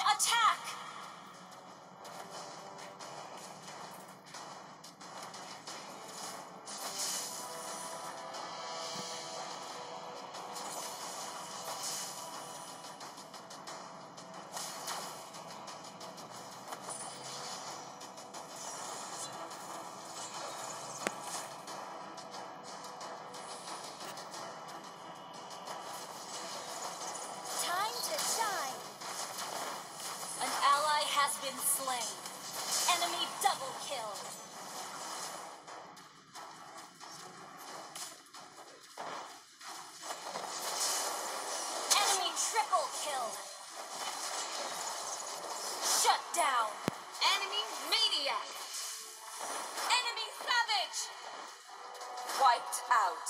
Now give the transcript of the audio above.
Attack! been slain. Enemy double kill. Enemy triple kill. Shut down. Enemy maniac. Enemy savage. Wiped out.